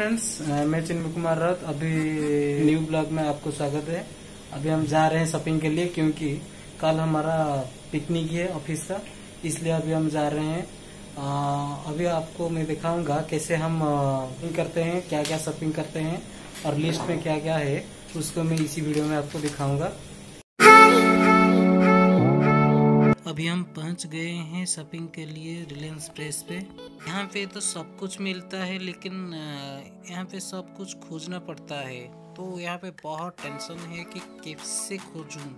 Friends मैं चिन्मय कुमार राउत अभी new blog में आपको स्वागत है। अभी हम जा रहे हैं शॉपिंग के लिए क्योंकि कल हमारा पिकनिक है ऑफ़िस का इसलिए अभी हम जा रहे हैं। आ, अभी आपको मैं दिखाऊँगा कैसे हम शॉपिंग करते हैं क्या क्या शॉपिंग करते हैं और लिस्ट में क्या क्या है उसको मैं इसी वीडियो में आपको दिखाऊँगा। अभी हम पहुँच गए हैं शॉपिंग के लिए रिलायंस प्रेस पे। यहाँ पे तो सब कुछ मिलता है, लेकिन यहाँ पे सब कुछ खोजना पड़ता है। तो यहाँ पे बहुत टेंशन है कि कैसे खोजूं।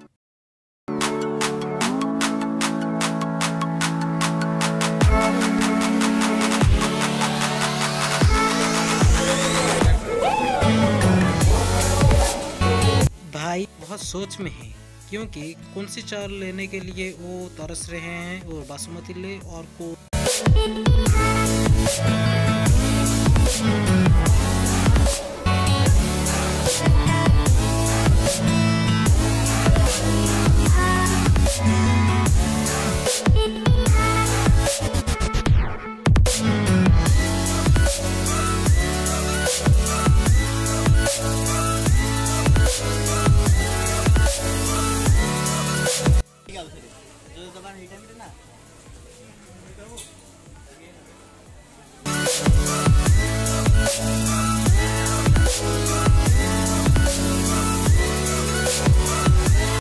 भाई, बहुत सोच में है। क्योंकि कौन सी चावल लेने के लिए वो तरस रहे हैं और बासमती ले और को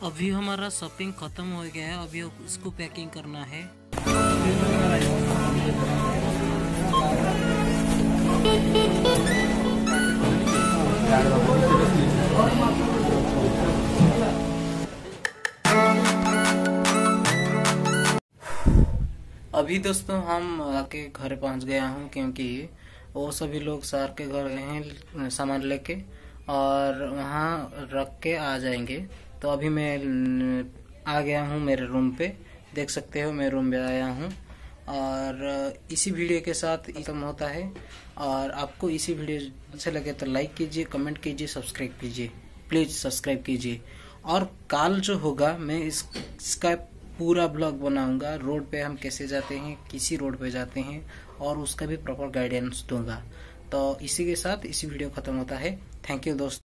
अभी हमारा शॉपिंग खत्म हो गया है अभी उसको पैकिंग करना है। अभी दोस्तों हम आके घर पहुँच गया हूँ क्योंकि वो सभी लोग सार के घर गए हैं सामान लेके और वहाँ रख के आ जाएँगे। तो अभी मैं आ गया हूँ मेरे रूम पे। देख सकते हो मैं रूम में आया हूँ। और इसी वीडियो के साथ खत्म होता है। और आपको इसी वीडियो अच्छे लगे तो लाइक कीजिए कमेंट कीजिए सब्सक्राइब कीजिए। प्लीज़ सब्सक्राइब कीजिए। और कल जो होगा मैं इस, इसका पूरा ब्लॉग बनाऊँगा। रोड पे हम कैसे जाते हैं, किसी रोड पे जाते हैं और उसका भी प्रॉपर गाइडेंस दूँगा। तो इसी के साथ इसी वीडियो खत्म होता है। थैंक यू दोस्त।